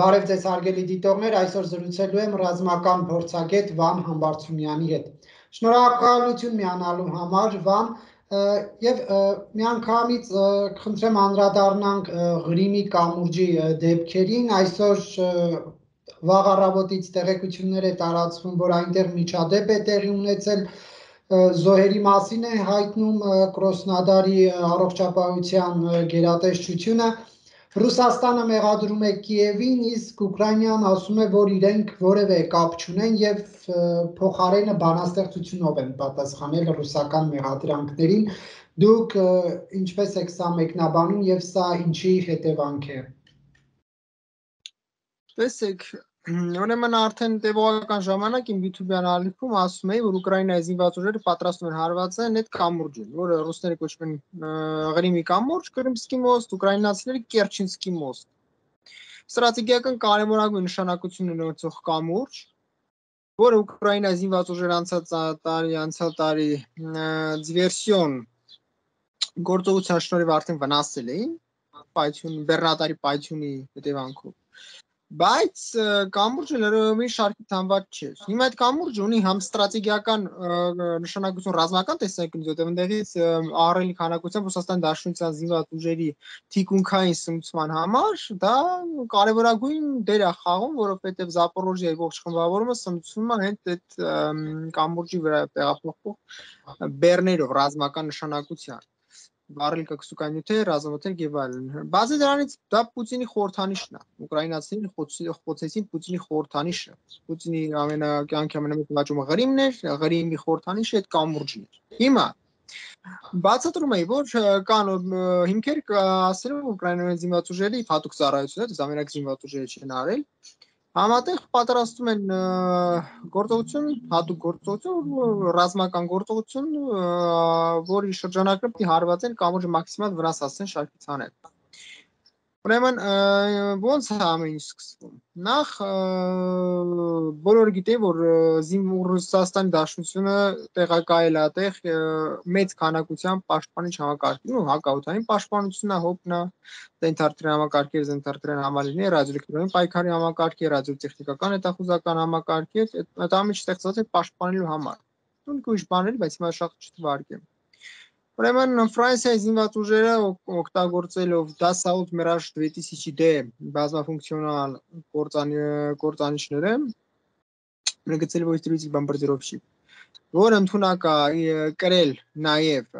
Բարև ձեզ հարգելի դիտողներ, այսօր զրուցելու եմ ռազմական փորձագետ Վան Համբարձումյանի հետ։ Շնորհակալություն միանալու համար Վան եւ միանգամից խնդրեմ անդրադառնանք Ղրիմի կամուրջի դեպքերին։ Այսօր վաղ առավոտից տեղեկություններ է տարածվում, որ այնտեղ միջադեպ է տեղի ունեցել զոհերի մասին է հայտնում Կրոսնադարի առողջապահության գերատեսչությունը Ռուսաստանը մեղադրում է Կիևին, իսկ Ուկրաինան ասում է, որ իրենք որևէ կապ չունեն եւ փոխարենը բանաստեղծությունով են պատասխանել ռուսական մեղադրանքներին։ Դուք ինչպես եք սա մեկնաբանում եւ սա ինչի հետևանք է։ Տեսեք, Ուրեմն արդեն տևողական ժամանակ իմ YouTube-յան ալիքում ասում էի, որ Ուկրաինայի զինված ուժերը պատրաստում են հարվածեն այդ կամուրջին, որը ռուսները կոչվում են Ղրիմի կամուրջ, Կրիմսկի մոստ, ուկրաինացիները Կերչինսկի մոստ։ Ստրատեգիական կարևորագույն նշանակություն ունեցող կամուրջ, որը Ուկրաինայի զինված ուժերը անցած տարի, անցյալ տարի դիվերսիոն գործողության շնորհիվ արդեն վնասել էին, պայթյուն, բեռնատարի պայթյունի հետևանքով բայց կամուրջը լրովի շարքի թամված չէ։ Հիմա այդ կամուրջը ունի համ ստրատեգիական նշանակություն ռազմական տեսանկյունից, որտեղ այնտեղից ահռելի քանակությամբ Ռուսաստան Դաշնության զինված ուժերի թիկունքային սմուցման համար դա կարևորագույն դեր է խաղում, որովհետև Զապորոժիայի ողջ խմբավորումը սմցում է հենց այդ կամուրջի վրա տեղափոխվող բեռներով ռազմական նշանակության վառելքը քսուկանյութեր, ռազմոթեր եւ այլն։ Բացի դրանից դա Պուտինի խորհրդանիշն է։ Ուկրաինացիներին խոցեցին Պուտինի խորհրդանիշը։ Պուտինի ամենակյանքի ամենամեծ վաճումը Ղրիմն էր, Ղրիմի խորհրդանիշը այդ կամուրջն էր։ Հիմա բացատրում էի, որ կան հիմքեր ասելով Ուկրաինայի զինված ուժերի հատուկ ծառայությունը, դա ամենակ զինված ուժերը չեն արել, Համատեղ պատրաստում են գործողություն, հատուկ գործողություն, ռազմական գործողություն, որի շրջանակը պիտի հարվածեն կամուրջը մաքսիմալ վնաս հասցեն շարքից հանել։ Ուրեմն ո՞նց է ամեն ինչ սկսվում։ Նախ բոլորը գիտեն, որ Ռուսաստանի Դաշնությունը տեղակայել է այդտեղ մեծ քանակությամբ պաշտպանիչ համակարգեր, ու հակաօթային պաշտպանությունն է, հոբն է, զենթարտրեն համակարգեր, զենթարտրեն համալիրներ, ռադիոէլեկտրոնային պայքարի համակարգեր, ռադիոտեխնիկական հետախուզական համակարգեր, այդ ամենը ստեղծված է պաշտպանելու համար։ Ունի ուրիշ բաներ, բայց հիմա շատ չթվարկեմ։ Ուրեմն Ֆրանսիայի զինված ուժերը օգտագործելով դասաուտ մերաշ դվետիսիչի դե բազմաֆունկցիոնալ կորցանիչները ներգծել ոյստրուտիկ բամբարդիրովշի որ ընդունակ է կրել նաև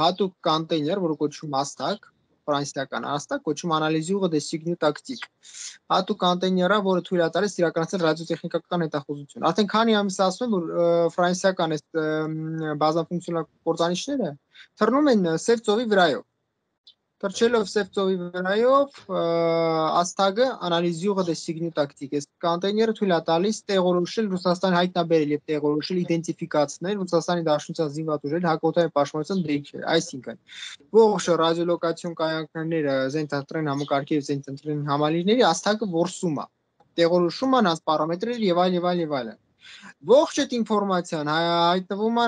հատուկ կանտեյներ, որը կոչվում է Աստակ, ֆրանսիական արստակ կոչում անալիզյուղը դեսիգնյու տակտիկ։ Հատուկ կոնտեյներա, որը թույլ է տալիս իրականացնել ռադիոտեխնիկական հետախուզություն։ Արդեն քանի ամիս ասում եմ, որ ֆրանսիական այս բազաֆունկցիոնալ կորցանիչները թռնում են Սև ծովի վրայով Թրջելով Սևծովի վրայով աստագը անալիզյուղը դե սիգնի տակտիկ է։ Կոնտեյները թույլ է տալիս տեղորոշել Ռուսաստան հայտնաբերել եւ տեղորոշել իդենտիֆիկացնել Ռուսաստանի Դաշնության զինված ուժերի հակոթային պաշտպանության դեպքեր։ Այսինքն ողջ ռադիոլոկացիոն կայանքները զենթատրեն համակարգի եւ զենթատրեն համալիրների աստագը որսում է։ Տեղորոշում նրանց պարամետրեր եւ այլ եւ այլ եւ այլն։ Ողջ այդ ինֆորմացիան հայտնվում է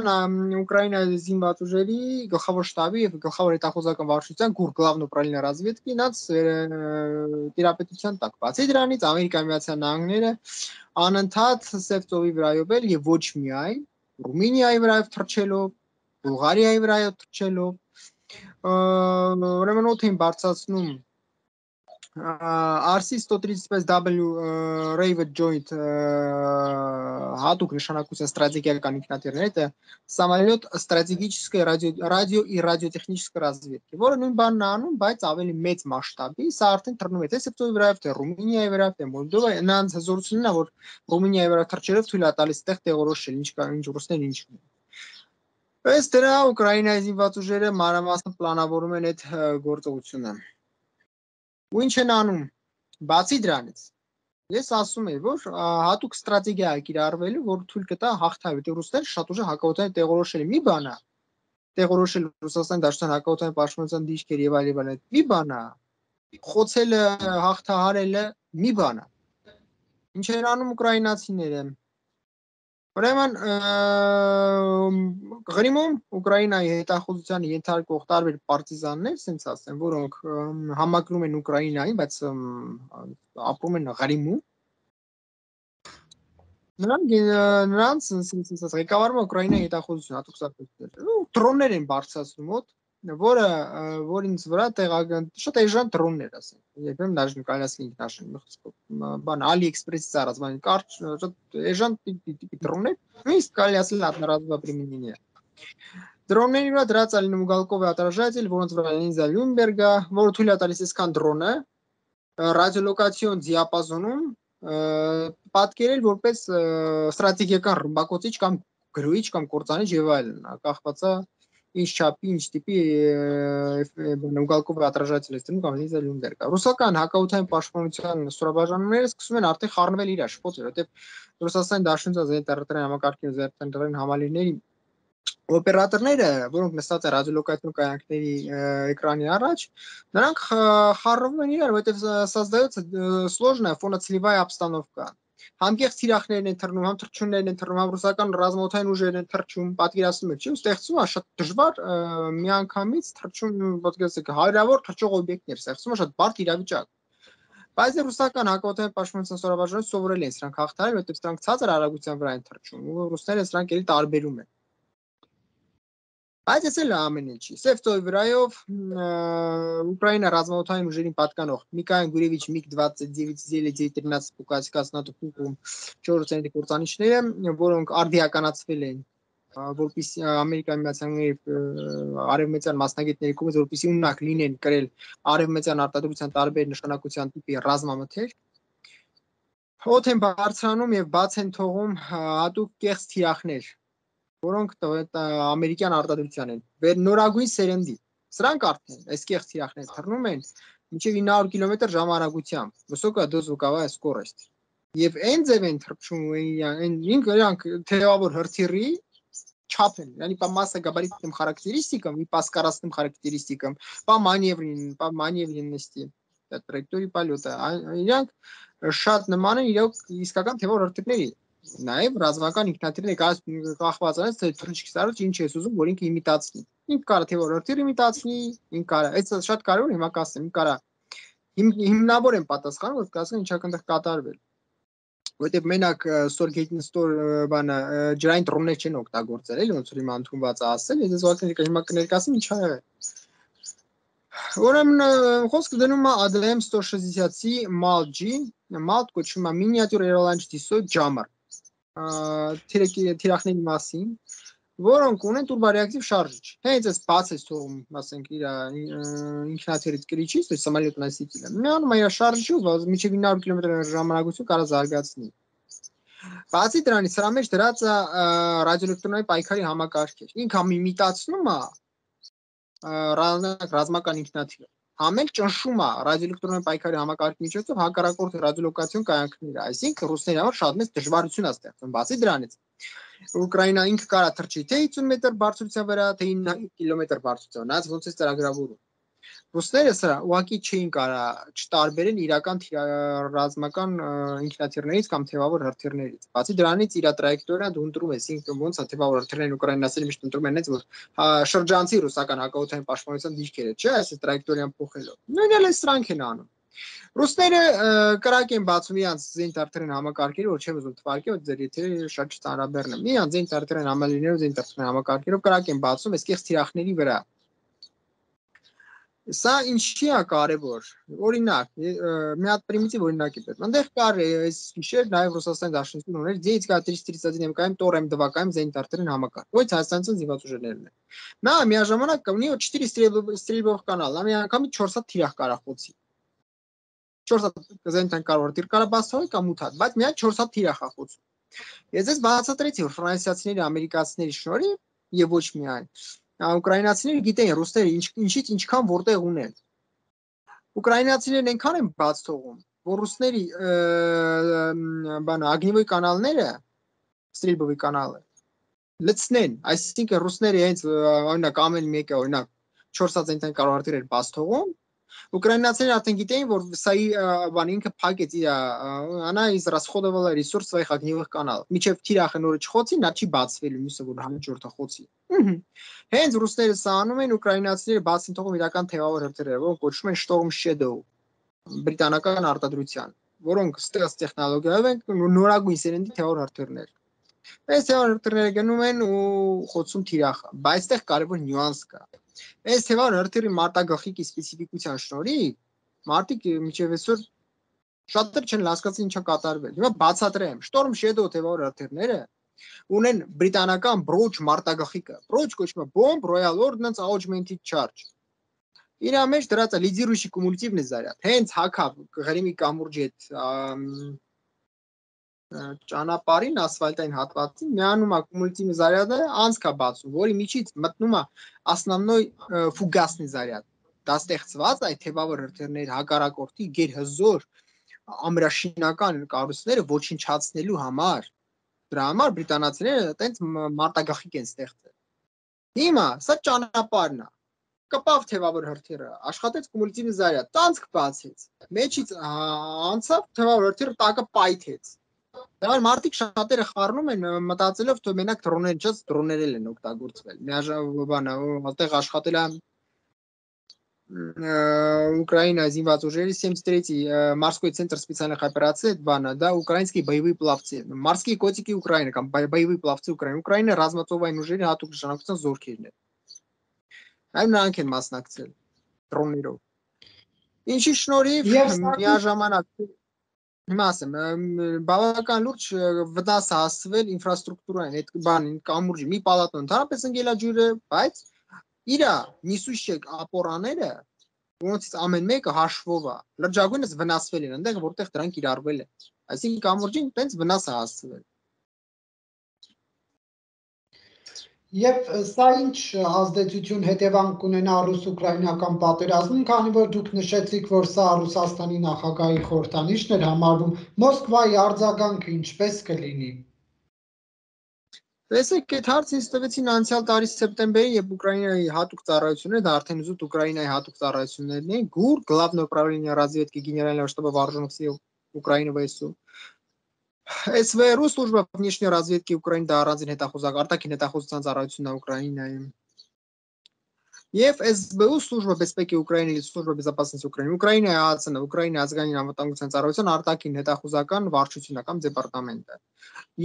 Ուկրաինայի զինված ուժերի գլխավոր շտաբի եւ գլխավոր հետախուզական վարչության գուրգլավն ուպրալինա ռազմիետքի նաց տիրապետության տակ։ Բացի դրանից Ամերիկայի միացյալ նահանգները անընդհատ սև ծովի վրայով էլ եւ ոչ միայն Ռումինիայի վրայով թռչելով, Բուլղարիայի վրայով թռչելով ուրեմն օթին բարձացնում RC135 W Raven Joint հատուկ նշանակության ստրատեգիական ինքնաթիռներ это самолет стратегической радио радио и радиотехнической разведки, որը նույն բանն անում, բայց ավելի մեծ մասշտաբի, սա արդեն թռնում է թե Սեփտոյի վրա, թե Ռումինիայի վրա, թե Մոլդովայի, նրանց հզորությունն է, որ Ռումինիայի վրա թռչելով թույլ է տալիս այդտեղ տեղորոշել ինչ կա, ինչ ռուսներն ինչ ունեն։ Ըստ դրա Ուկրաինայի զինված ուժերը մանրամասն պլանավորում են այդ գործողությունը։ Ու ինչ են անում։ Բացի դրանից, ես ասում եմ, որ հատուկ ստրատեգիա է կիրառվելու, որ թույլ կտա հաղթահարել, որտեղ ռուսները շատ ուժը հակաօթային տեղորոշել մի բան է, տեղորոշել Ռուսաստան Դաշնության հակաօթային պաշտպանության դիրքեր եւ այլ եւ այլ։ Մի բան է։ Խոցելը, հաղթահարելը մի բան է։ Ինչ են անում ուկրաինացիները։ Ուրեմն Ղրիմում Ուկրաինայի հետախուզության ենթարկող տարբեր պարտիզաններ, ասենց ասեմ, որոնք համակրում են Ուկրաինային, բայց ապրում են Ղրիմում, նրանք նրանց ասենց ղեկավարում Ուկրաինայի հետախուզություն հատուկ դրոններ են բարձրացնում մոտ որը որ ինձ վրա տեղական շատ էժան դրոններ ասենք երբեմն даже կարելի ասել ինքնաշեն բան AliExpress-ից առած բան կարճ շատ էժան տիպի դրոններ իսկ կարելի ասել одноразовое применение Դրոնների վրա դրած ալին ուղղալկով է отражатель, որոնց վրա Լենիզա Լյումբերգը, որը թույլ է տալիս այսքան դրոնը ռադիոլոկացիոն դիապազոնում պատկերել որպես ստրատեգիական ռմբակոծիչ կամ գրուիչ կամ կործանիչ եւ այլն, կախված է ինչ չափի, ինչ տիպի ուղղակով отражатель է դնում կամ Լիզա Լյումբերգը։ Ռուսական հակաօթային պաշտպանության ստորաբաժանումները սկսում են արդեն խառնվել իրար շփոթել, որովհետեւ Ռուսաստանի Դաշնության զենիթարտրային համակարգի զերծանրային համալիրների օպերատորները, որոնք նստած են ռադիոլոկացիոն կայանքների էկրանի առաջ, նրանք խառնվում են իրար, որովհետև создается сложная фоноцелевая обстановка համ կեղծ թիրախներն են թռնում, համ թռչուններն են թռնում, համ ռուսական ռազմաօթային ուժերն են թռչում, պատկերացնում եք, չի, ստեղծում է շատ դժվար միանգամից ոնց գիտեք, հարյուրավոր թռչող օբյեկտներ, ստեղծում է շատ բարդ իրավիճակ։ Բայց ռուսական հակաօթային պաշտպանության ստորաբաժանումը սովորել են սրանք հաղթարել, որովհետև սրանք ցածր արագության վրա են թռչում, ու ռուսները սրանք էլի տարբերում են։ Բայց ես էլ ամեն ինչի։ Սև ծոյ վրայով Ուկրաինա ռազմաօթային ուժերին պատկանող Միկայել Գուրևիչ MiG-29 զելեզի տրնած Պուկասկաս նատոկում 4-րդ կորցանիչները, որոնք արդիականացվել էին որպես Ամերիկայի Միացյալ Նահանգների արևմտյան մասնագետների կողմից որպեսի ունակ լինեն կրել արևմտյան արտադրության տարբեր նշանակության տիպի ռազմամթեր օթեն բարձրանում եւ բաց են թողում հատուկ կեղծ թիրախներ որոնք ամերիկյան արտադրության են։ Վեր նորագույն սերնդի։ Սրանք արդեն այս կեղծ թիրախներ թռնում են մինչև 900 կիլոմետր ժամանակությամբ։ Высокая дозвуковая скорость։ Եվ այն ձև են թռչում այն ինքնք թեվավոր հրթիռի չափ են, yani по масса габаритным характеристикам и по скоростным характеристикам, по маневренным, по маневренности траектории полета։ Իրանք շատ նման են իրոք իսկական թեվավոր հրթիռների Նաև ռազմական ինքնաթիռն է կախված այնից թե թռիչք ստարոց ինչ ես ուզում, որ ինքը իմիտացնի։ Ինք կարա թե որ օրտիր իմիտացնի, ինք կարա։ Այս շատ կարևոր հիմա կասեմ, ինք կարա հիմնավոր են պատասխանում, որ կասեն ինչա կնդեղ կատարվել որտեւ մենակ ստորգեյտն ստոր բանը ջրային դրոններ չեն օգտագործել, էլի ոնց որ հիմա ընդունված է ասել, ես ուղղակի հիմա կներկայացնեմ ինչա եղել։ Ուրեմն խոսքը դնում է ADM 160-ի MALG, MALG կոչվում է miniature aerolanche display jammer թիրախների մասին, որոնք ունեն турбореактив շարժիչ։ Հենց այս բաց է թողում, ասենք, իր ինքնաթիռից կրիչից, то есть самолет носителя։ Միանում է իր շարժիչով մինչև 900 կմ ժամանակություն կարա զարգացնի։ Բացի դրանից, սրա մեջ դրած է ռադիոէլեկտրոնային պայքարի համակարգեր։ Ինքը իմիտացնում է ռազմական ինքնաթիռ ամեն ճնշում է ռադիոէլեկտրոնային պայքարի համակարգի միջոցով հակառակորդ ռադիոլոկացիոն կայանքները, այսինքն ռուսների համար շատ մեծ դժվարություն է ստեղծվում։ Բացի դրանից, Ուկրաինա ինքը կարա թռչի թե 50 մետր բարձրության վրա, թե 9 կիլոմետր բարձրության, այս ոնց է ծրագրավորում։ Ռուսները սրա ուղակի չէին կարա չտարբերեն իրական ռազմական ինքնաթիռներից կամ թեվավոր հրթիռներից։ Բացի դրանից իր տրայեկտորիան դու ընտրում ես, ինքն ոնց է թեվավոր հրթիռներն ուկրաինացիները միշտ ընտրում են այնց որ հա, շրջանցի ռուսական հակաօթային պաշտպանության դիրքերը, չէ, այս տրայեկտորիան փոխելով։ Նույնն էլ սրանք են անում։ Ռուսները կրակ են բացում իրանց զենտարտրեն համակարգերը, որ չեմ ուզում թվարկել, ձեր եթե շատ չծանրաբեռն եմ։ Իրանց զենտարտրեն համալիրներով, զենտարտրեն համակարգերով կրակ են բացում այս կեղծ թիրախների վրա։ Սա ինչի է կարևոր։ Օրինակ, մի հատ պրիմիտիվ օրինակի պետք։ Այնտեղ կար այս գիշեր նաև Ռուսաստան Դաշնությունն ուներ Ձեյցկա331-ական Տորեմ դվակայում Զենտարտերին համակարգ, ոչ հայաստանցի զինվաճուժերներն են։ Նա միաժամանակ կունի 4 ստրիլբով կանալ, նա մի անգամ 4 հատ թիրախ կարախոցի։ 4 հատ զենտան կարող դիր կարա բացահայ կամ 8 հատ, բայց միայն 4 հատ թիրախ ախոցում։ Ես ես բացատրեցի, որ ֆրանսիացիների, ամերիկացիների շնորհիվ եւ ոչ միայն ուկրաինացիները գիտեն ռուսները ինչ ինչից ինչքան որտեղ ունեն։ Ուկրաինացիներն այնքան են բաց թողում, որ ռուսների բանը ագնիվոյ կանալները, ստրիլբովի կանալը լցնեն, այսինքն ռուսները հենց օրինակ ամեն մեկը օրինակ 400 ցենտային կարող արտիրել բաց թողում, Ուկրաինացիները արդեն գիտեին, որ սա բան ինքը փակեց իր она из расходовала ресурс своих огневых каналов։ Միջև թիրախը նորը չխոցի, նա չի բացվել, մյուսը որ համաճորտը խոցի։ Հենց ռուսները սա անում են, ուկրաինացիները բացին թողում իրական թեվավոր հրթիռեր, որոնք կոչվում են Storm Shadow բրիտանական արտադրության, որոնք ստեղծ տեխնոլոգիայով են նորագույն սերնդի թեվավոր հրթիռներ։ Այս թեվավոր հրթիռները գնում են ու խոցում թիրախը, բայց այստեղ կարևոր նյուանս կա։ Այս թեმა հրթիռի մարտագլխիկ սպეციფიկության շնորհիվ մարտիկ միջև այսօր շատեր չեն հասկացել ինչա կատարվել։ Հիմա բացատրեմ, Storm Shadow թեმა հրթիռները ունեն բրիտանական Broach մարտագլխիկը։ Broach կոչվում է Bomb Royal Ordnance Augmented Charge։ Իրա մեջ դրած է լիդիրուշի կումուլատիվն է զարյադ։ Հենց հակավ գղերիմի կամուրջի այդ ճանապարհին ասֆալտային հատվածին միանում аккумулятив заряда անցքա բացում, որի միջից մտնում է основной фугасный заряд։ Դա ստեղծված այդ թեվավոր հրթիռների հակարակորթի գերհզոր ամրաշինական կառույցները ոչնչացնելու համար։ Դրա համար բրիտանացիները այտենց մարտագախիկ են ստեղծել։ Հիմա սա ճանապարհն է կպավ թեվավոր հրթիռը, աշխատեց կումուլյատիվ զարյատ, տանցք բացեց։ Մեջից անցավ թեվավոր հրթիռը տակը պայթեց Դավար մարդիկ շատերը խառնում են մտածելով, թե մենակ դրոներ չես, դրոներ են օգտագործվել։ Միաժամանակ բանը, այդտեղ աշխատել է Украина զինված ուժերի 73-ի Морской центр специальных операций, այդ բանը, դա ուկրաինսկի боевые пловцы, морские котики Украины, կամ боевые пловцы Украины։ Ուկրաինա ռազմածովային ուժերի հատուկ նշանակության զորքերն է։ Այն նրանք են մասնակցել դրոներով։ Ինչի շնորհիվ միաժամանակ Հիմա ասեմ, բավական լուրջ վնաս հասցվել ինֆրաստրուկտուրային այդ բանին կամուրջի մի պալատն ընդհանրապես ընկելա ջուրը, բայց իրա նիսուշեք ապորաները որոնցից ամեն մեկը հաշվով է լրջագույնս վնասվել են այնտեղ որտեղ դրանք իրարվել են այսինքն կամուրջին տենց վնաս է հասցվել Եվ սա ինչ ազդեցություն հետևանք կունենա ռուս-ուկրաինական պատերազմին, քանի որ դուք նշեցիք, որ սա Ռուսաստանի նախագահի խորհրդանիշն էր համարվում, Մոսկվայի արձագանքը ինչպես կլինի։ Տեսեք, այդ հարցը ինձ տվեցին անցյալ տարի սեպտեմբերին, երբ Ուկրաինայի հատուկ ծառայությունները, դա արդեն ուզուտ Ուկրաինայի հատուկ ծառայություններն էին, ԳՈՒՐ, Главное управление разведки Генерального штаба вооруженных сил Украины ВСУ, СВР служба внешней разведки Украины դա առանձին հետախուզակ արտաքին հետախուզության ծառայությունն է Ուկրաինայում։ Եվ ՍԲՈ служба безопасности Украины или служба безопасности Украины Ուկրաինայի ԱԱՑ-ն Ուկրաինայի ազգային անվտանգության ծառայության արտաքին հետախուզական վարչությունական դեպարտամենտը։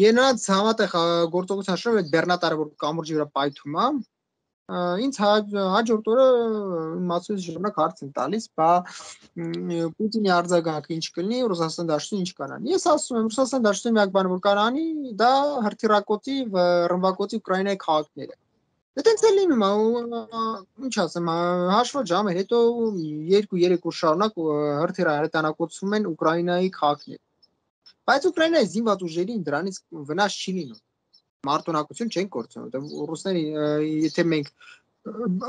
Ենած համատեղ գործողության շնորհիվ այդ բեռնատարը որ կամուրջի վրա պայթում է, ինձ հաջորդ օրը իմացույց ժամանակ հարց են տալիս, բա Պուտինի արձագանքը ինչ կլինի, Ռուսաստան դաշտում ինչ կանանի։ Ես ասում եմ, Ռուսաստան դաշտում միակ բանը որ կանանի, դա հրթիռակոծի, ռմբակոծի Ուկրաինայի քաղաքները։ Դե տենց է լինում, ինչ ասեմ, հաշվա ժամեր, հետո 2-3 օր շարունակ հրթիռ հրետանակոծվում են Ուկրաինայի քաղաքներ։ Բայց Ուկրաինայի զինված ուժերին դրանից վնաս չի լինում մարտունակություն չեն կորցնում, որտեղ ռուսների եթե մենք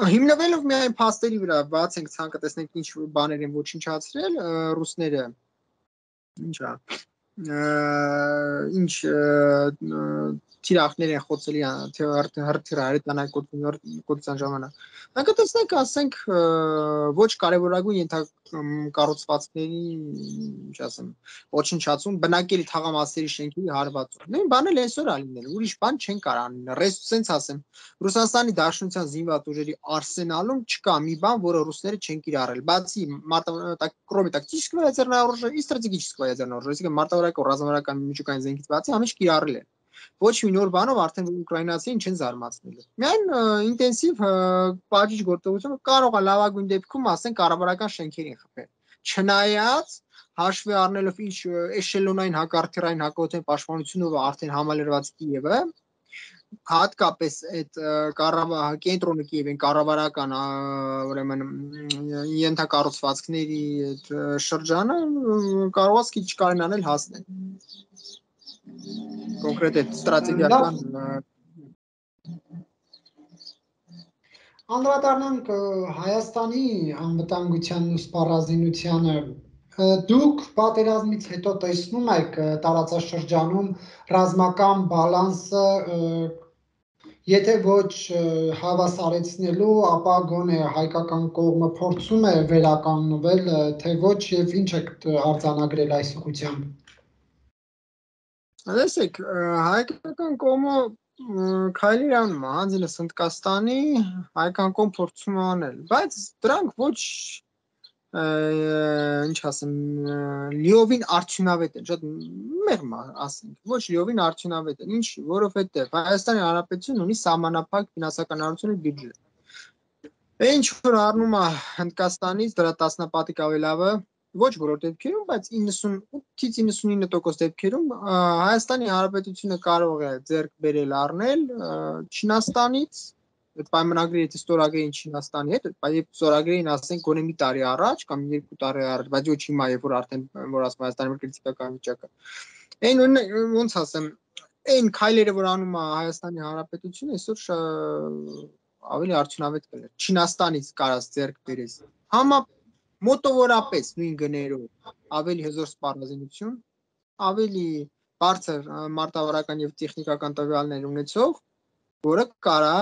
հիմնվելով միայն փաստերի վրա բացենք ցանկը տեսնենք ինչ բաներ են ոչնչացրել ռուսները ինչա ինչ թիրախներ են խոցելի թե հրթիռ հրետանակության ժամանակ։ Մենք տեսնենք, ասենք, ոչ կարևորագույն ենթակառուցվածքների, ինչ ասեմ, ոչնչացում բնակելի թաղամասերի շենքերի հարվածում։ Նույն բանը այսօր ալինել, ուրիշ բան չեն կարող անել։ Ռես սենց ասեմ, Ռուսաստանի Դաշնության զինված ուժերի արսենալում չկա մի բան, որը ռուսները չեն կիրառել։ Բացի так, кроме тактического ядерного оружия и стратегического ядерного оружия, այսինքն մարտավարական ռազմավարական միջուկային զենքից բացի ամիջ կիրառել են ոչ մի նոր բանով արդեն ուկրաինացին չեն զարմացնել։ Միայն ինտենսիվ պատիժ գործողությունը կարող է լավագույն դեպքում ասեն կառավարական շենքերին խփել։ Չնայած հաշվի առնելով ինչ էշելոնային հակարթիրային հակոթեն պաշտպանությունով արդեն համալրված Կիևը հատկապես այդ կառավար կենտրոնը Կիևին կառավարական ուրեմն ենթակառուցվածքների այդ շրջանը կարող է քիչ կարենանել հասնել կոնկրետ այդ ստրատեգիական Անդրադառնանք Հայաստանի անվտանգության ու սպառազինությանը դուք պատերազմից հետո տեսնում եք տարածաշրջանում ռազմական բալանսը Եթե ոչ հավասարեցնելու, ապա գոնե հայկական կողմը փորձում է վերականգնվել, թե ոչ եւ ինչ է արձանագրել այս ուղությամբ։ Լսեք, հայկական կողմը քայլի անում է հանձինը Սնդկաստանի հայկական կողմ փորձում անել, բայց դրանք ոչ ինչ ասեմ, լիովին արդյունավետ են, շատ մեղմ ասենք, ոչ լիովին արդյունավետ են։ Ինչի, որովհետև Հայաստանի Հանրապետությունն ունի սահմանափակ ֆինանսական առողջունի բյուջե։ Ինչ որ առնում է Հնդկաստանից դրա տասնապատիկ ավելավը, ոչ բոլոր դեպքերում, բայց 98-ից 99% դեպքերում Հայաստանի Հանրապետությունը կարող է ձեռք բերել առնել Չինաստանից այդ պայմանագրի եթե ստորագրեին Չինաստանի հետ, բայց երբ ստորագրեին ասենք գոնե մի տարի առաջ կամ երկու տարի առաջ, բայց ոչ հիմա, երբ որ արդեն որ ասում Հայաստանի մեր քրիտիկական վիճակը։ Այն ոնց ասեմ, այն քայլերը, որ անում է Հայաստանի Հանրապետությունը, այսօր ավելի արդյունավետ կլներ։ Չինաստանից կարած ձեռք բերես։ Համա մոտավորապես նույն գներով ավելի հզոր սպառազինություն, ավելի բարձր մարտավարական եւ տեխնիկական տվյալներ ունեցող, որը կարա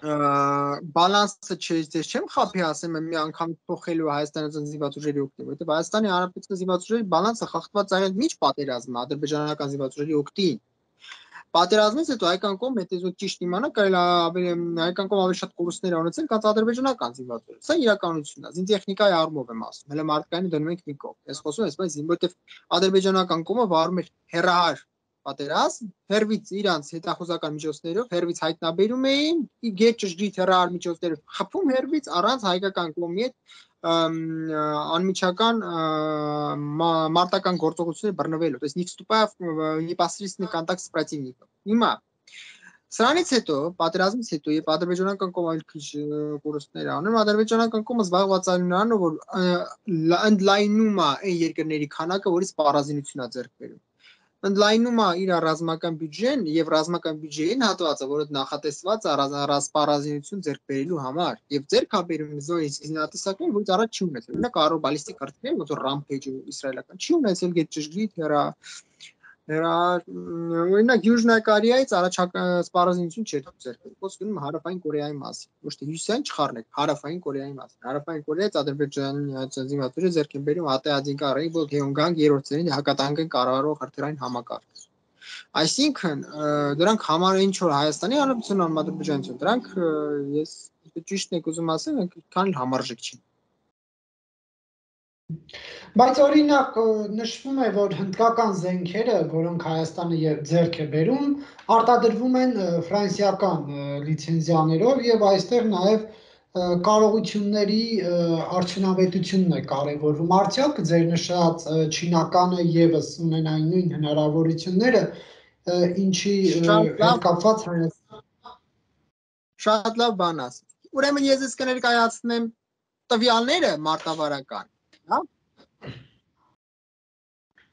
բալանսը չես չեմ խափի ասեմ մի անգամ փոխելու Հայաստանի զինված ուժերի օգտին, որովհետև Հայաստանի Հանրապետության զինված ուժերի բալանսը խախտված եղել միջ պատերազմը ադրբեջանական զինված ուժերի օգտին։ Պատերազմից հետո հայկական կողմը զոք ճիշտ իմանա, կարելի ավելի հայկական կողմը ավելի շատ կորուստներ ունեցել, քան ադրբեջանական զինված ուժերը։ Սա իրականությունն է։ Զինտեխնիկայի առումով եմ ասում։ Հələ մարդկային դնում ենք մի կողմ։ Ես խոսում եմ, այսպես զին, որովհետև ադրբեջանական կողմը վարում էր հերահար պատերազմ, հերվից իրանց հետախուզական միջոցներով, հերվից հայտնաբերում էին, գետ ճշգրիտ հեռահար միջոցներով խփում հերվից առանց հայկական կողմի հետ անմիջական մարտական գործողություններ բռնվելու, то есть не вступая в непосредственный контакт с противником։ Հիմա Սրանից հետո, պատերազմից հետո, երբ ադրբեջանական կողմը այլ քիչ կորուստներ անում, ադրբեջանական կողմը զբաղված է նրանով, որ ընդլայնում է այն երկրների քանակը, որից պարազինություն է ձեռք բերում ընդլայնում է իր ռազմական բյուջեն եւ ռազմական բյուջեին հատվածը, որը նախատեսված է ռազմապարազինություն ձեռք բերելու համար եւ ձեռք է բերում զոհի զինատեսակներ, որից առաջ չի ունեցել։ Օրինակ առո բալիստիկ արտիլերիա, ոնց որ Rampage-ը իսրայելական չի ունեցել գետ ճշգրիտ հերա օրինակ Յուժնա Կորեայից առաջական սպառազինություն չէր ձեռքել։ Խոսքում հարավային Կորեայի մասին։ Ոչ թե հյուսիսային չխառնեք, հարավային Կորեայի մասին։ Հարավային Կորեայից Ադրբեջանի զինվորները ձեռք են բերում ԱՏԱ-ին կարային որ Հեոնգանգ երրորդներին հակատանկեն կառավարող հրթիռային համակարգ։ Այսինքն դրանք համար ինչ որ Հայաստանի Հանրապետության Ադրբեջանություն, դրանք ես ճիշտն եք ուզում ասեմ, քան համարժեք չեն։ Բայց օրինակ նշվում է, որ հնդկական զենքերը, որոնք Հայաստանը ձեռք է բերում, արտադրվում են ֆրանսիական լիցենզիաներով եւ այստեղ նաեւ կարողությունների արդյունավետությունն է կարևորվում։ Արդյոք ձեր նշած չինականը եւս ունենային նույն հնարավորությունները, ինչի կապված Հայաստան Շատ լավ բան ասես։ Ուրեմն ես ես կներկայացնեմ տվյալները մարտավարական հա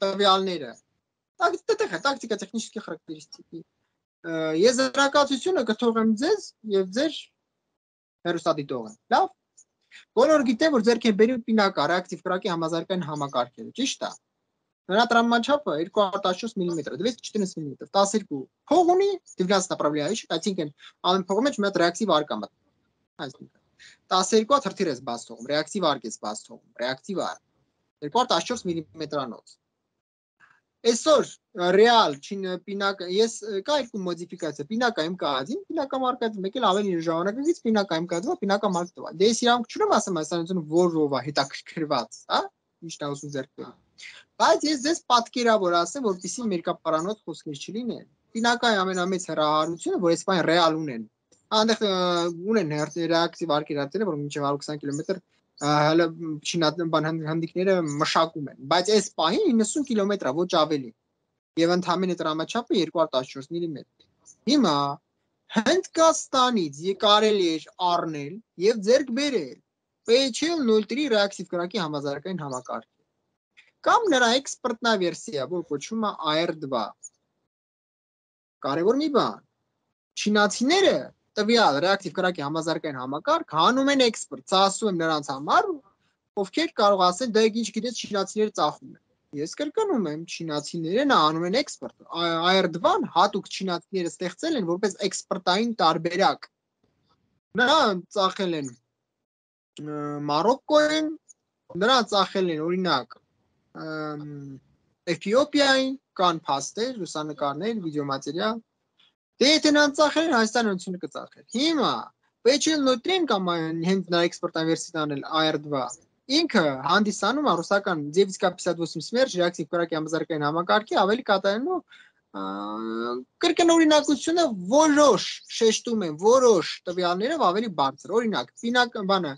տվյալները տակտիկա տակտիկա տեխնիկի характеристики եզրակացությունը կթողեմ ձեզ եւ ձեր հերոստատիտողը լավ բոլորը գիտեն որ ձեր կեմբերի պինակը ռեակտիվ կրակի համազարգային համակարգերը ճիշտ է նրա տրամաչափը 214 մմ, 214 մմ, 12 փող ունի դիվլանս направляющий, այսինքն ամեն փողի մեջ մի հատ ռեակտիվ արկա մտ։ Այսինքն 12-ը թրթիր ես բաց թողում, ռեակտիվ արկ ես բաց թողում, ռեակտիվ արկ։ 214 մմ-անոց։ Այսօր ռեալ չին պինակը ես կա երկու մոդիֆիկացիա պինակայում կազին պինակա մարկած մեկ էլ ավելի ժամանակից պինակայում կազվա պինակա մարկ տվա դե ես իրանք չունեմ ասեմ այսօր որով է հետաքրքրված հա ուզում ձեռք բերել բայց ես ձեզ պատկերավոր ասեմ որպեսի մեր կապարանոց խոսքեր չլինեն պինակայի ամենամեծ հեռահարությունը որ այսպես ռեալ ունեն այնտեղ ունեն ռեակտիվ արկերատները, որ մինչև 120 կիլոմետր հələ չինատն բան հանդիկները մշակում են, բայց այս պահին 90 կիլոմետր է, ոչ ավելի։ Եվ ընդհանրապես տրամաչափը 214 մմ։ Հիմա Հնդկաստանից կարելի է առնել եւ ձեռք բերել PHL 03 ռեակտիվ կրակի համազարգային համակարգ։ Կամ նրա էքսպերտնա վերսիա, որ կոչվում է AR2։ Կարևոր մի բան։ Չինացիները տվյալ ռեակտիվ կրակի համազարգային համակարգ հանում են էքսպերտ, սա ասում եմ նրանց համար, ովքեր կարող ասեն դա ինչ գիտես շինացիները ծախում են։ Ես կրկնում եմ, չինացիները նա անում են էքսպորտ։ AR2-ն հատուկ չինացիները ստեղծել են որպես էքսպորտային տարբերակ։ Նա ծախել են Մարոկկոին, նրա ծախել են օրինակ Էթիոպիային, կան փաստեր, լուսանկարներ, վիդեոմատերիալ։ Դե եթե նա ծախեր Հայաստանի ընտրությունը կծախեր։ Հիմա Պեչել նոտրին կամ հենց նա էքսպորտային վերսիտանել AR2 ինքը հանդիսանում է ռուսական ձևիցկա պիսադոսում սմերջ ռեակտիվ քրակի համազարգային համակարգի ավելի կատարելով կրկնօրինակությունը որոշ շեշտում են որոշ տվյալներով ավելի բարձր օրինակ ֆինակ բանը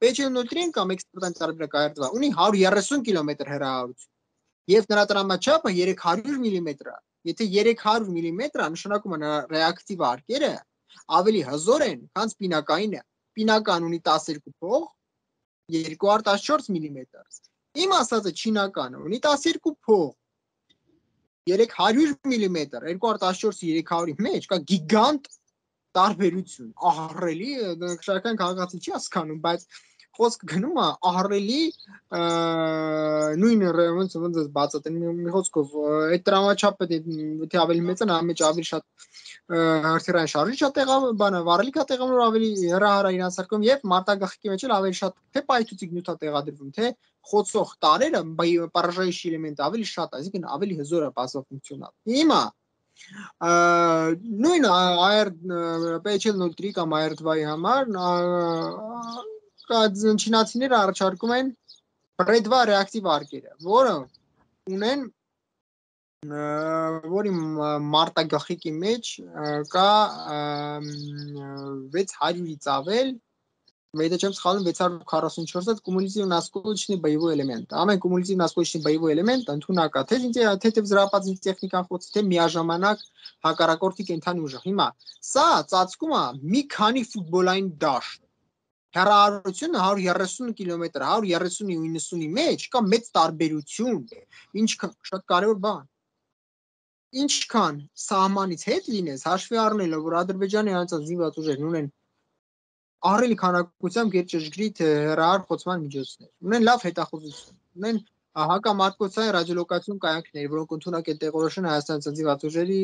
Պեչենոտրին կամ էքսպորտային ծառայբնակայարտվա ունի 130 կիլոմետր հեռահարություն եւ նրա տրամաչափը 300 մմ-ը եթե 300 մմ է նշանակում է նրա ռեակտիվ արկերը ավելի հզոր են քան պինակայինը պինական ունի 12 փող 214 մմ։ Իմ ասածը չինականը ունի 12 փող 300 մմ 214-ի 300-ի մեջ կա գիգանտ տարբերություն ահռելի քրական քաղաքացի չի հասկանում բայց խոսք գնում է ահռելի նույն ոնց ոնց բացատրեմ մի խոսքով այդ տրամաչափը թե ավելի մեծ է նա մեջ ավելի շատ հրթիռային շարժիչ է տեղա բանը վարելիք է տեղավորում ավելի հեռահար իրացարկում եւ մարտագաղթի մեջ էլ ավելի շատ թե պայթուցիկ նյութ է տեղադրվում թե խոցող տարերը պարաժայիչ էլեմենտ ավելի շատ այսինքն ավելի հզոր է բազա ֆունկցիոնալ հիմա նույն AR PHL03 կամ AR2-ի համար չինացիները առաջարկում են Predva reactive արկերը, որոնք ունեն որի մարտագախիկի մեջ կա 600-ից ավել Մեյդա չեմ սխալում 644-ը կումուլատիվ насկочный боевой элемент։ Ամեն կումուլատիվ насկочный боевой элемент ընդունակա, թե ինչ է, թե թե զրապացին տեխնիկան խոսի, թե միաժամանակ հակառակորդի կենթանի ուժը։ Հիմա սա ծածկում է մի քանի ֆուտբոլային դաշտ հեռահարությունը 130 կիլոմետր 130-ի 90-ի մեջ կա մեծ տարբերություն ինչ շատ կարևոր բան ինչքան սահմանից հետ լինես հաշվի առնելով որ ադրբեջանի հանցած զինված ուժերն ունեն ահռելի քանակությամբ գերճշգրիտ հեռահար խոցման միջոցներ ունեն լավ հետախուզություն ունեն հակամարտկոցային ռադիոլոկացիոն կայանքներ որոնք ընդունակ են տեղորոշեն Հայաստանի զինված ուժերի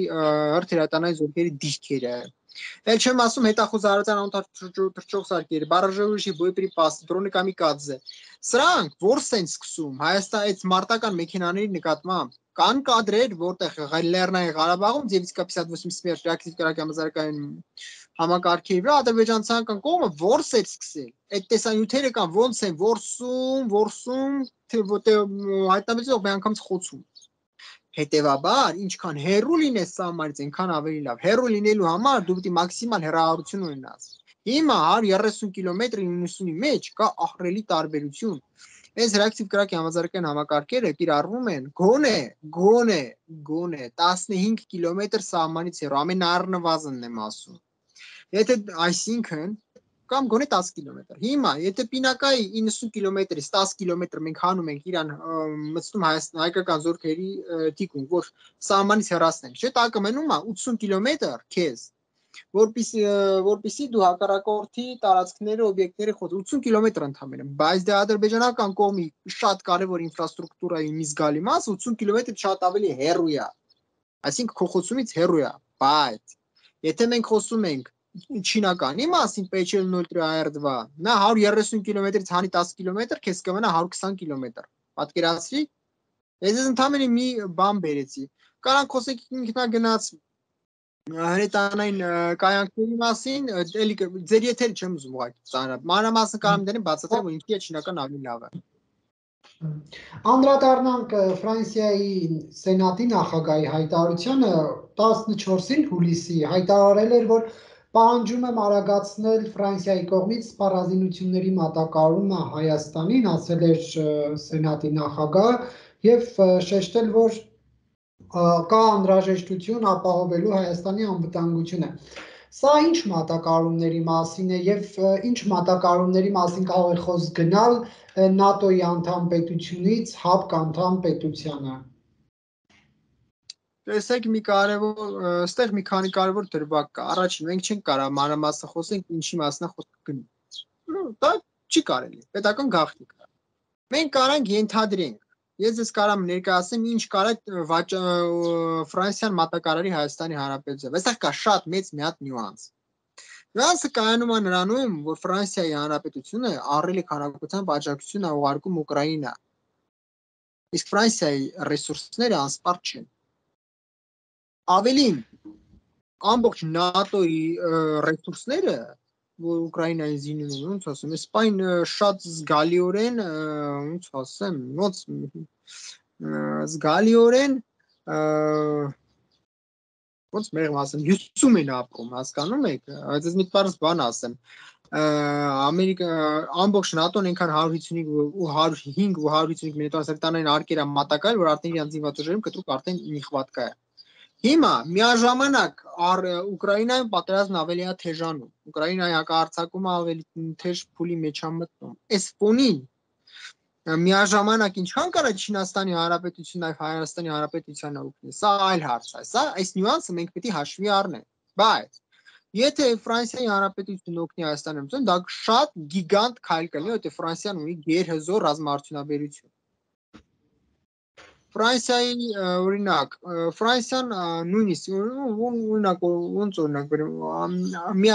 հրթիռատանային զորքերի դիրքերը Էլ չեմ ասում հետախուզարարության անթարթրճող սարքերը, բարաժողովի բույպրիպաս, դրոնիկամիկաձե։ Սրանք որս են սկսում Հայաստան այդ մարտական մեքենաների նկատմամբ կան կադրեր, որտեղ Լեռնային Ղարաբաղում եւ իսկապես հատվում սմեր ռեակտիվ քաղաքամասարական համակարգի վրա ադրբեջանցական կողմը որս էր սկսել։ Այդ տեսանյութերը կան ոնց են որսում, որսում, թե որտեղ հայտնաբերվող մի անգամից խոցում։ Հետևաբար, ինչքան հեռու լինես սահմանից, այնքան ավելի լավ։ Հեռու լինելու համար դու է մաքսիմալ հեռահարություն ունենաս։ Հիմա 130 կիլոմետրի 90-ի մեջ կա ահռելի տարբերություն։ Այս ռեակտիվ կրակի համազարգային համակարգերը կիրառվում են գոնե, գոնե, գոնե 15 կիլոմետր սահմանից հեռու, ամենառնվազնն եմ ասում։ Եթե այսինքն կամ գոնե 10 կիլոմետր։ Հիմա, եթե պինակայի 90 կիլոմետրից 10 կիլոմետր մենք հանում ենք իրան մտցնում Հայաստան հայկական զորքերի թիկուն, որ սահմանից հեռացնենք, չէ՞, տակը մնում է 80 կիլոմետր քեզ որպիսի որպիսի դու հակառակորդի տարածքները, օբյեկտները խոց 80 կիլոմետր ընդամենը, բայց դե ադրբեջանական կողմի շատ կարևոր ինֆրաստրուկտուրայի մի զգալի մաս 80 կիլոմետր շատ ավելի հեռու է։ Այսինքն քո խոցումից հեռու է, բայց եթե մենք խոսում ենք չինականի մասին PHL 03 AR2 նա 130 կիլոմետրից հանի 10 կիլոմետր քեզ կմնա 120 կիլոմետր պատկերացրի ես ես ընդամենը մի բան բերեցի կարանք խոսենք ինքնագնաց հրետանային կայանքների մասին էլի ձեր եթերը չեմ ուզում ուղղակի ծանր մանրամասն կարող եմ դերեմ բացատրեմ որ ինչի է չինական ավելի լավ է Անդրադառնանք Ֆրանսիայի սենատի նախագահի հայտարարությանը 14-ին հուլիսի հայտարարել էր որ պահանջում եմ արագացնել Ֆրանսիայի կողմից սպառազինությունների մատակարարումը Հայաստանին, ասել էր Սենատի նախագահը եւ շեշտել, որ կա անհրաժեշտություն ապահովելու Հայաստանի անվտանգությունը։ Սա ինչ մատակարարումների մասին է եւ ինչ մատակարարումների մասին կարող է խոսք գնալ ՆԱՏՕ-ի անդամ պետությունից ՀԱՊԿ անդամ պետությանը տեսեք մի կարևոր այստեղ մի քանի կարևոր դրվագ կա։ Առաջին մենք չենք կարող մանրամասն խոսենք ինչի մասն է խոսքը գնում։ Դա չի կարելի։ Պետական գաղտնիք է։ Մենք կարանք ենթադրենք, Ես ես կարամ ներկայացնեմ ինչ կարա Ֆրանսիան մատակարարի Հայաստանի Հանրապետության։ Այստեղ կա շատ մեծ մի հատ նյուանս։ Նյուանսը կայանում է նրանում, որ Ֆրանսիայի Հանրապետությունը առելի քանակության աջակցություն է ուղարկում Ուկրաինա։ Իսկ Ֆրանսիայի ռեսուրսները անսպառ չեն։ Ավելին, ամբողջ ՆԱՏՕ-ի ռեսուրսները որ Ուկրաինային զինում ոնց ասեմ, սպայն շատ զգալիորեն, ոնց ասեմ, ոնց զգալիորեն ոնց մեղմ ասեմ, հյուսում են ապրում, հասկանում եք։ Այս ես մի բարձ բան ասեմ։ Ամերիկա ամբողջ ՆԱՏՕ-ն այնքան 155 ու 105 ու 155 մետոսերտանային արկերա մատակալ, որ արդեն իրանց զինվաճառերում կտրուկ արդեն նիխվատկա է։ Հիմա միաժամանակ Ուկրաինայում պատերազմն ավելի է թեժանում։ Ուկրաինայի հակարցակումը ավելի թեժ փուլի մեջ է մտնում։ Այս ֆոնին միաժամանակ ինչքան կարա Չինաստանի Հանրապետությունն այլ Հայաստանի Հանրապետությանը օգնի։ Սա այլ հարց է։ Սա այս նյուանսը մենք պետք է հաշվի առնենք։ Բայց Եթե Ֆրանսիայի Հանրապետությունը օգնի Հայաստանին, դա շատ գիգանտ քայլ կլինի, որտեղ Ֆրանսիան ունի գերհզոր ռազմաարդյունաբերություն։ Ֆրանսիայի օրինակ, Ֆրանսիան նույնիսկ օրինակ ոնց օրինակ մի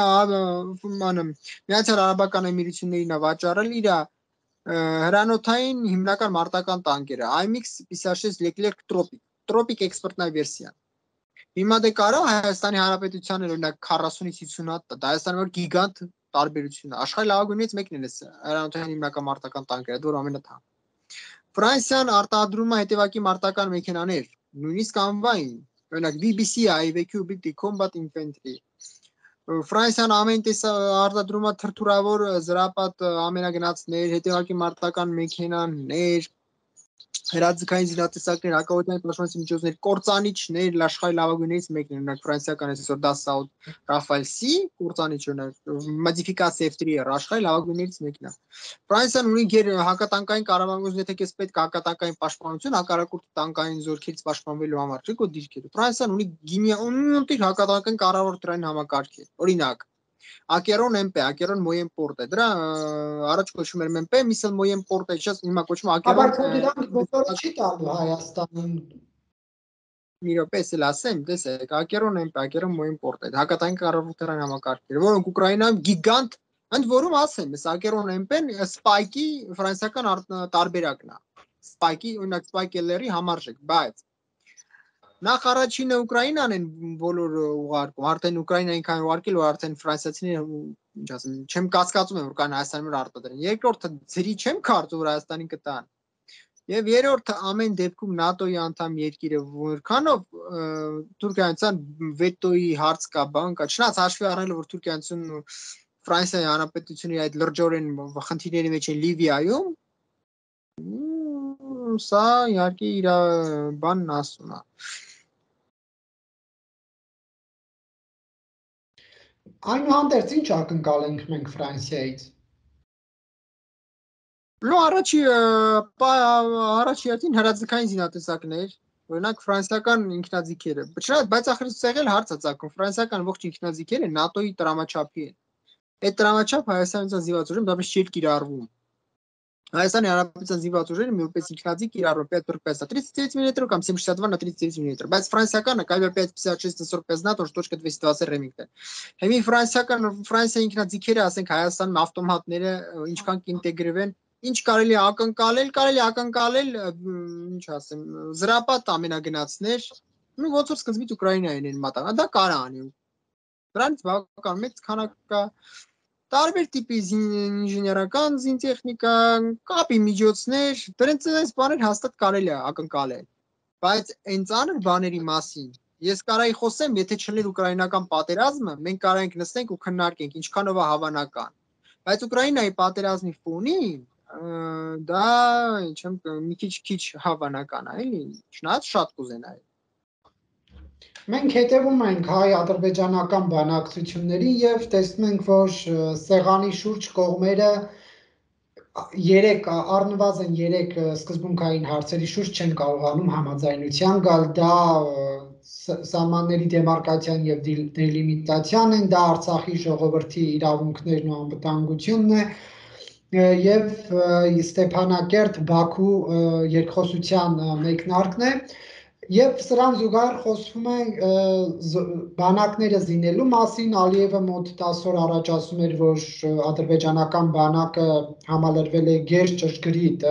մանեմ Միացյալ Արաբական Էմիրություններին վաճառել իր հրանոթային հիմնական մարտական տանկերը IMX 56 Leclerc Tropic, Tropic էքսպորտնայ վերսիան։ Հիմա դե կարա Հայաստանի Հանրապետության օրինակ 40-ից 50 հատ, դա Հայաստանի որ գիգանտ տարբերություն է։ Աշխարհի լավագույնից մեկն է հրանոթային հիմնական մարտական տանկերը, դա որ ամենաթան Ֆրանսիան արտադրում է հետևակի մարտական մեքենաներ, նույնիսկ անվային, օրինակ BBC IVQ Big Combat Infantry։ Ֆրանսիան ամեն տես արտադրում է թրթուրավոր զրապատ ամենագնացներ, հետևակի մարտական մեքենաներ, հրաձգային զինատեսակներ, հակաօդային պաշտպանության միջոցներ, կորցանիչներ, աշխարհի լավագույններից մեկն է, օրինակ ֆրանսիական այսօր դա South Rafale C կորցանիչ օրինակ մոդիֆիկացիա F3 աշխարհի լավագույններից մեկն է։ Ֆրանսիան ունի գեր հակատանկային կառավարություն, եթե քեզ պետք հակատանկային պաշտպանություն, հակառակորդ տանկային զորքերից պաշտպանվելու համար չի կո դիրքերը։ Ֆրանսիան ունի գինիա հակատանկային կառավարության համակարգեր։ Օրինակ Ակերոն MP, Ակերոն Moyen Port է։ Դրա առաջ կոչվում էր MP, Missile Moyen Port է, сейчас հիմա կոչվում Ակերոն։ Բայց դրանք բոլորը չի տալու Հայաստանին մի րոպես էլ ասեմ, տեսեք, Ակերոն MP, Ակերոն Moyen Port է, հակատային կառավարության համակարգեր, որոնք Ուկրաինայում գիգանտ ընդ որում ասեմ, այս Ակերոն MP-ն Spike-ի ֆրանսիական տարբերակն է։ Spike-ի, օրինակ Spike L-ի համարժեք, բայց Նախ առաջինը Ուկրաինան են բոլոր ուղարկում, արդեն Ուկրաինա ինքան ուղարկել, որ արդեն ֆրանսիացիները, ինչ ասեմ, չեմ կասկածում եմ, որ կան Հայաստանի վրա արտադրեն։ Երկրորդը ծրի չեմ կարծում, որ Հայաստանին կտան։ Եվ երրորդը ամեն դեպքում ՆԱՏՕ-ի անդամ երկիրը որքանով Թուրքիայցան վետոյի հարց կա, բան կա, չնայած հաշվի առնելով որ Թուրքիայցուն Ֆրանսիայի հանրապետությունի այդ լրջորեն խնդիրների մեջ է Լիվիայում, սա իհարկե իր բանն ասում է։ Այնուհանդերձ ինչ ակնկալ ենք մենք Ֆրանսիայից։ Լո առաջի առաջի հերթին հրաձգային զինատեսակներ, օրինակ ֆրանսիական ինքնաձիգերը։ Բայց բայց ախրից ցեղել հարցը ցակում ֆրանսիական ողջ ինքնաձիգերը ՆԱՏՕ-ի տրամաչափի են։ Այդ տրամաչափը հայաստանից զիվացորեն դավես չի կիրառվում։ Հայաստանի Հանրապետության զինված ուժերը մի որպես ինքնաձիգ իրարու 5.5 39 мм կամ 762 на 39 мм, բայց ֆրանսիականը կայվե 5.56 на 45 на тоже точка 220 Remington։ Հիմի ֆրանսիական Ֆրանսիա ինքնաձիգերը, ասենք Հայաստանում ավտոմատները ինչքան կինտեգրվեն, ինչ կարելի է ակնկալել, կարելի է ակնկալել, ինչ ասեմ, զրապատ ամենագնացներ, ու ոնց որ սկզբից Ուկրաինային են մատաղ, դա կարա անի։ Դրանից բավական մեծ քանակ կա տարբեր տիպի ինժեներական զինտեխնիկա, կապի միջոցներ, դրանց այս բաներ հաստատ կարելի է ակնկալել։ Բայց այն ծանր բաների մասին ես կարայի խոսեմ, եթե չլիներ ուկրաինական պատերազմը, մենք կարայինք նստենք ու քննարկենք ինչքանով է հավանական։ Բայց Ուկրաինայի պատերազմի ֆոնին դա չեմ մի քիչ քիչ հավանական է, էլի։ Չնայած շատ կուզենայի։ Մենք հետևում ենք հայ-ադրբեջանական բանակցություններին եւ տեսնում ենք, որ սեղանի շուրջ կողմերը 3 առնվազն 3 սկզբունքային հարցերի շուրջ չեն կարողանում համաձայնության գալ, դա սահմանների դեմարկացիան եւ դելիմիտացիան են, դա Արցախի ժողովրդի իրավունքներն ու անվտանգությունն է եւ Ստեփանակերտ Բաքու երկխոսության մեկնարկն է Եվ սրան զուգահեռ խոսվում է բանակները զինելու մասին, Ալիևը մոտ 10 օր առաջ ասում էր, որ ադրբեջանական բանակը համալրվել է ģեր ճշգրիտ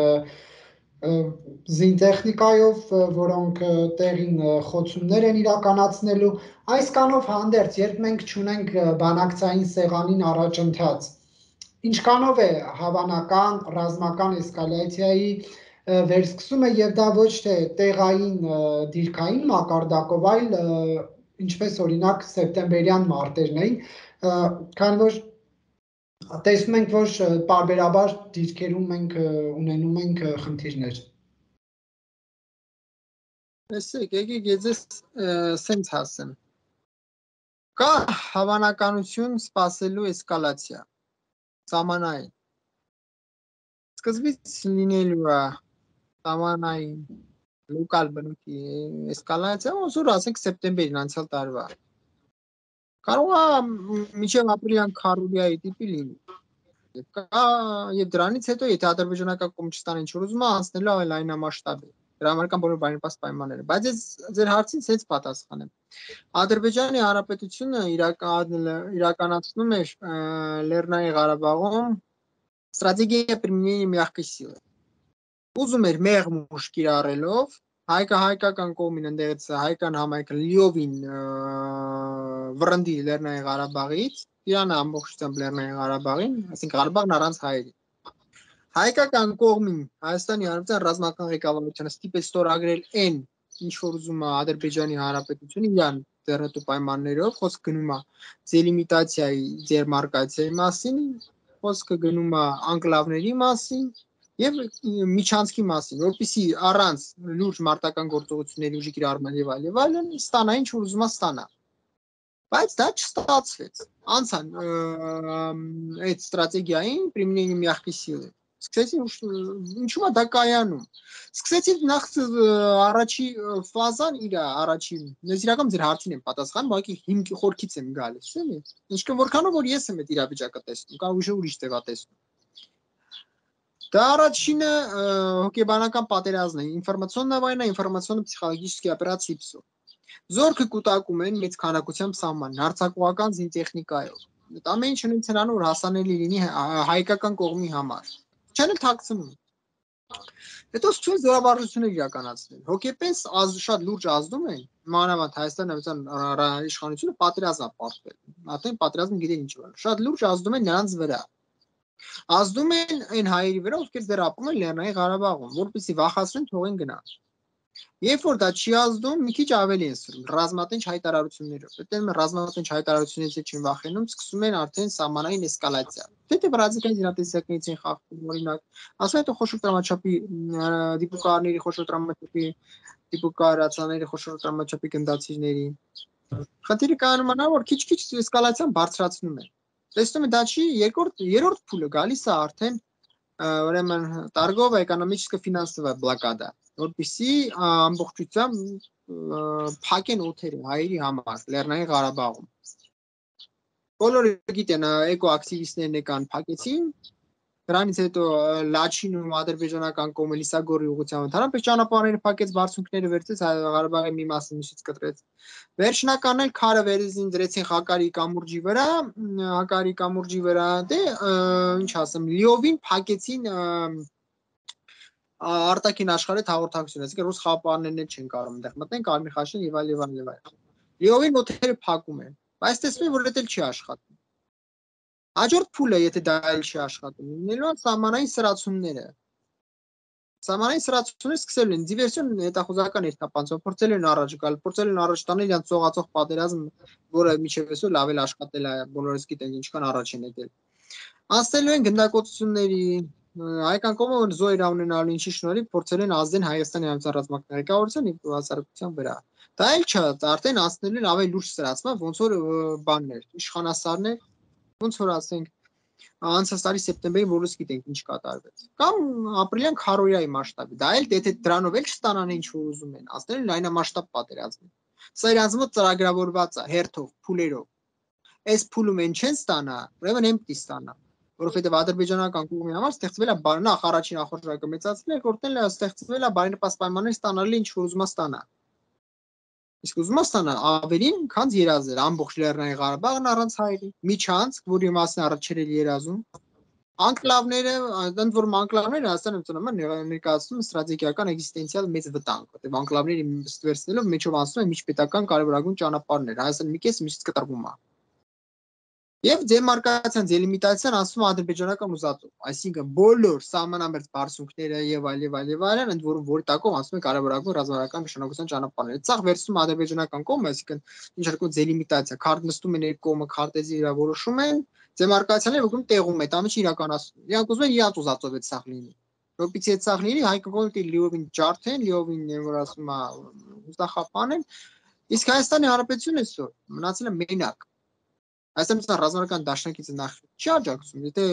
զինտեխնիկայով, որոնք տեղին խոցումներ են իրականացնելու։ Այս կանով հանդերձ, երբ մենք ճունենք բանակցային սեղանին առաջընթաց, ինչքանով է հավանական ռազմական էսկալացիայի վերսկսում է եւ դա ոչ թե տեղային դիրքային մակարդակով, այլ ինչպես օրինակ սեպտեմբերյան մարտերն էին, քան որ տեսնում ենք, որ բարբերաբար դիրքերում մենք ունենում ենք խնդիրներ։ Տեսեք, եկեք ես ես սենց հասեմ։ Կա հավանականություն սпасելու էսկալացիա։ Սամանային։ Սկզբից լինելու է Սամանային լոկալ բնույթի էսկալացիա, ոնց որ ասենք սեպտեմբերին անցյալ տարվա։ Կարող է միջև ապրիլյան քարուրիայի տիպի լինի։ Կա եւ դրանից հետո եթե ադրբեջանական կոմունիստան ինչ որ ուզում է անցնելու այլ լայնամասշտաբի դրա համար կան բոլոր բարենպաստ պայմանները բայց ես ձեր հարցին ցեց պատասխանեմ ադրբեջանի հանրապետությունը իրականացնում է լեռնային ղարաբաղում стратегия применения мягкой силы ուզում էր մեղմ ուժ կիրառելով հայկը հայկական կողմին ընդեղից հայկան համայնքը լիովին վրընդի Լեռնային Ղարաբաղից, Իրանը ամբողջությամբ Լեռնային Ղարաբաղին, այսինքն Ղարաբաղն առանց հայերի։ Հայկական կողմին Հայաստանի Հանրապետության ռազմական ղեկավարությունը ստիպեց ստորագրել այն ինչ որ ուզում է Ադրբեջանի Հանրապետությունը իրան դերնտու պայմաններով, խոսք գնում է դելիմիտացիայի դերմարկացիայի մասին, խոսքը գնում է անկլավների մասին, եւ միջանցքի մասին, որpիսի առանց լուրջ մարտական գործողությունների ուժի կիրառման եւ այլ եւ այլն ստանա ինչ որ ուզում է ստանա։ Բայց դա չստացվեց։ Անցան այդ ստրատեգիային պրիմնենի միախքի սիլը սկսեցին ինչու՞ է դա կայանում սկսեցին նախ առաջի ֆազան իր առաջի ես իրական ձեր հարցին եմ պատասխան բայց հիմքի խորքից եմ գալիս էլի ինչքան որքանով որ ես եմ այդ իրավիճակը տեսնում կամ ուժը ուրիշ տեղ է տեսնում Դա առաջինը հոգեբանական պատերազմն է, ինֆորմացիոնն ավայնա, ինֆորմացիոնը психологический операций псո։ Զորքը կուտակում են մեծ քանակությամբ սահման հարցակողական զինտեխնիկայով։ Դա ամեն ինչն ինձ հնարավոր որ հասանելի լինի հայկական կողմի համար։ Չեն էլ թաքցնում։ Հետո ցույց զորավարությունը իրականացնել։ Հոկեպենս ազ շատ լուրջ ազդում են մանավանդ Հայաստանի հանրապետության իշխանությունը պատերազմ ապարտվել։ Արդեն պատերազմը գիտեն ինչ որ։ Շատ լուրջ ազդում են նրանց վրա ազդում են այն հայերի վրա, ովքեր դեռ ապրում են Լեռնային Ղարաբաղում, որպեսզի վախացնեն թողեն գնալ։ Երբ որ դա չի ազդում, մի քիչ ավելի են սրում ռազմատենչ հայտարարություններով։ Դեռ մը ռազմատենչ հայտարարություններից չեն վախենում, սկսում են արդեն սահմանային էսկալացիա։ Դե բրազիլյան իրատեսակներից են խախտում, օրինակ, ասում են թե խոշոր տրամաչափի դիպուկարների խոշոր տրամաչափի դիպուկարացաների խոշոր տրամաչափի գնդացիների։ Խնդիրը է, որ քիչ-քիչ էսկալացիան բարձրացնում են տեսնում եմ դա չի երկրորդ երրորդ փուլը գալիս է արդեն ուրեմն տարգով էկոնոմիկական ֆինանսովая բլոկադա որբիսի ամբողջությամբ փակեն օթերը հայերի համար Լեռնային Ղարաբաղում բոլորը գիտեն էկոակտիվիստներն եկան փակեցին Դրանից հետո Լաչին ու ադրբեջանական կողմը Լիսագորի ուղղությամբ ընդհանրապես ճանապարհները փակեց, բարձունքները վերցեց, Ղարաբաղի մի մասը միշտ կտրեց։ Վերջնականն էլ քարը վերեզին դրեցին Հակարի կամուրջի վրա, Հակարի կամուրջի վրա, դե ինչ ասեմ, լիովին փակեցին արտաքին աշխարհի հաղորդակցությունը, այսինքն ռուս խաղապարներն չեն կարող այնտեղ մտնեն, Կարմիր խաչն եւ այլ եւ այլ եւ այլ։ Լիովին մոթերը փակում են, բայց տեսնում եմ որ դա էլ չի աշխատում։ Հաջորդ փուլը, եթե դա էլ չի աշխատում, լինելու է սահմանային սրացումները։ Սահմանային սրացումները սկսել են դիվերսիոն հետախուզական երթապանցով, փորձել են առաջ գալ, փորձել են առաջ տանել իրենց ծողացող պատերազմ, որը միջև այսօր լավ էլ աշխատել է, բոլորս գիտենք ինչքան առաջ են եկել։ Անցնելու են գնդակոծությունների, հայկական կողմը զոհեր ունենալու ինչի շնորհիվ փորձել են ազդեն Հայաստանի Հանրապետության ռազմական ղեկավարության եւ հասարակության վրա։ Դա էլ չէ, արդեն անցնելու են ավելի լուրջ սրացման, ոնց որ բաններ, իշխանասարներ ոնց որ ասենք անցած տարի սեպտեմբերին որս գիտենք ինչ կատարվեց կամ ապրիլյան քարոյայի մասշտաբի դա էլ եթե դրանով էլ չստանան ինչ որ ուզում են ասնել լայնամասշտաբ պատերազմ սա իրանց մոտ ծրագրավորված է հերթով փուլերով այս փուլում են չեն ստանա ուրեմն էմպտի ստանա որովհետև ադրբեջանական կողմի համար ստեղծվել է նախ առաջին ախորժակը մեծացնել, երկրորդն էլ ստեղծվել է բարենպաստ պայմաններ ստանալի ինչ որ ուզում ստանա։ Իսկ ուզում ստանա ավելին, քան երազել ամբողջ Լեռնային Ղարաբաղն առանց հայերի։ Միջանցք, որի մասին առաջեր էլ երազում, անկլավները, ընդ որում անկլավները Հայաստանը ծնում են ներկայացնում ստրատեգիական էգզիստենցիալ մեծ վտանգ, որտեղ անկլավների ստվերցնելով միջով անցնում են միջպետական կարևորագույն ճանապարհներ։ Հայաստանը մի կես միշտ կտրվում է։ Եվ դեմարկացիան, դելիմիտացիան ասում ադրբեջանական ուզածով, այսինքն բոլոր սահմանամերձ բարձունքները եւ այլ եւ այլ եւ այլն, ընդ որում որի տակով ասում է կարևորագույն ռազմավարական նշանակության ճանապարհները։ Ցախ վերցնում ադրբեջանական կողմը, այսինքն ինչ որ դելիմիտացիա, քարտ նստում են երկու կողմը քարտեզի իրա որոշում են, դեմարկացիաները ուղղում տեղում է, դա ինչ իրականացնում։ Իրանք ուզում են իրանք ուզածով այդ ցախ լինի։ Որպեսզի այդ լինի, հայկական կողմը լիովին ջարդեն, լիովին որ ասում է, ուստախապանեն։ Իսկ Հայաստանի Հանրապետությունը այսօր մնացել է մենակ Այսինքն սա ռազմական դաշնակիցը նախ չի աջակցում։ Եթե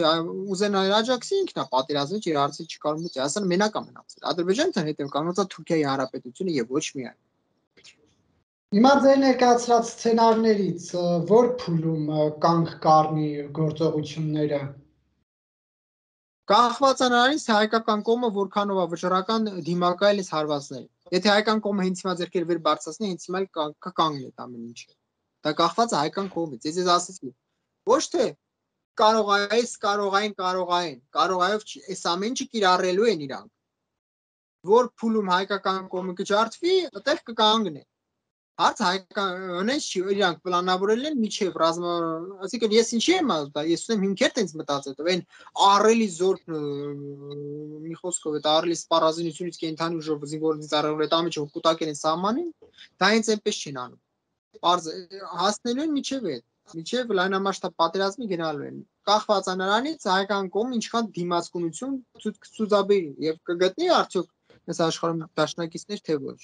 ուզեն աջակցի ինքնա պատերազմի չի հարցի չկարողություն չի։ Այսինքն մենակ է մնացել։ Ադրբեջանը հետև կանոնացա Թուրքիայի Հանրապետությունը եւ ոչ միայն։ Հիմա ձեր ներկայացրած սցենարներից որ փուլում կանգ կառնի գործողությունները Կախված է նրանից հայկական կողմը որքանով է վճռական դիմակայել հարվածներ։ Եթե հայկական կողմը հենց հիմա ձերքեր վեր բարձրացնի, հենց հիմա կկանգնի ամեն ինչը։ Դա կախված է հայկական կողմից։ Ես ես ասեցի, ոչ թե կարող այս, կարող այն, կարող այն, կարող այով չի, այս ամեն ինչը կիրառելու են իրանք։ Որ փուլում հայկական կողմը կջարդվի, այդտեղ կկանգնի։ Հարց հայկանից չի, իրանք պլանավորել են միջև ռազմա, ասիկա ես ինչի եմ ասում, ես ունեմ հիմքեր տենց մտածել, այն առելի զոր մի խոսքով այդ առելի սպառազինությունից կենթանի ուժով զինվորի ծառայող այդ ամիջը կուտակել են սահմանին, դա հենց այնպես չեն անում Պարզ հասնելու են միջև այդ, միջև լայնամասշտաբ պատերազմի գնալու են։ Կախված նրանից հայկական կողմ ինչքան դիմացկունություն ցուցաբերի եւ կգտնի արդյոք այս աշխարհում դաշնակիցներ թե ոչ։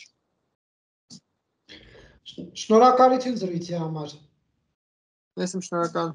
Շնորհակալություն զրույցի համար։ Ես եմ շնորհակալ։